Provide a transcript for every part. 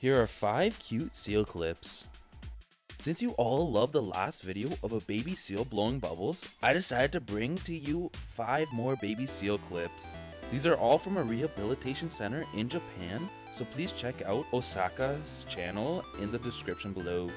Here are 5 cute seal clips. Since you all loved the last video of a baby seal blowing bubbles, I decided to bring to you 5 more baby seal clips. These are all from a rehabilitation center in Japan, so please check out Osaka's channel in the description below.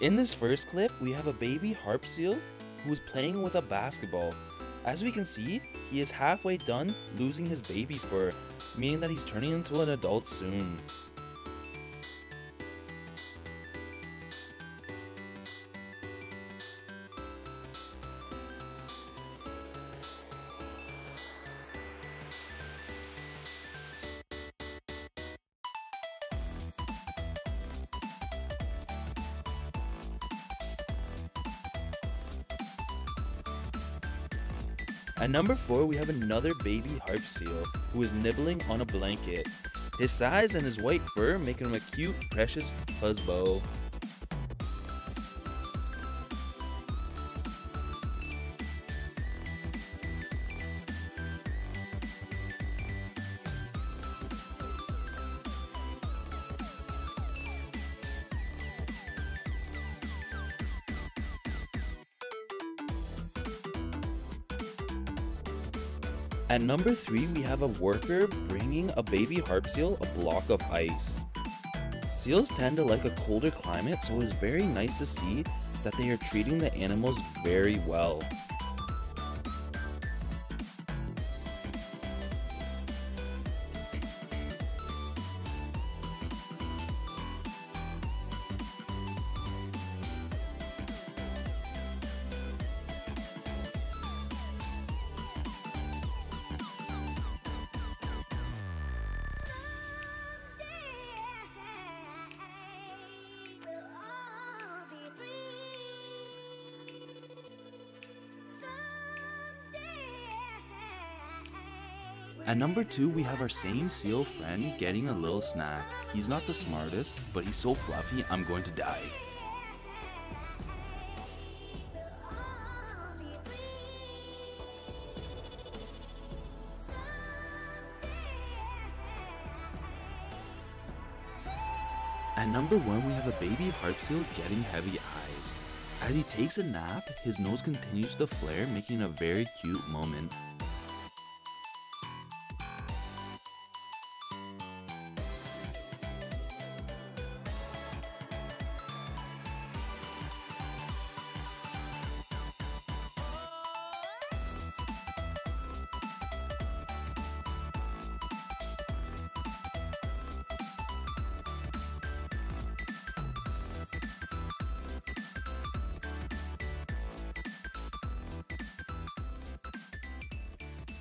In this first clip, we have a baby harp seal who is playing with a basketball. As we can see, he is halfway done losing his baby fur, meaning that he's turning into an adult soon. At number 4, we have another baby harp seal who is nibbling on a blanket. His size and his white fur make him a cute, precious fuzzball. At number 3, we have a worker bringing a baby harp seal a block of ice. Seals tend to like a colder climate, so it's very nice to see that they are treating the animals very well. At number 2, we have our same seal friend getting a little snack. He's not the smartest, but he's so fluffy, I'm going to die. At number 1, we have a baby harp seal getting heavy eyes. As he takes a nap, his nose continues to flare, making a very cute moment.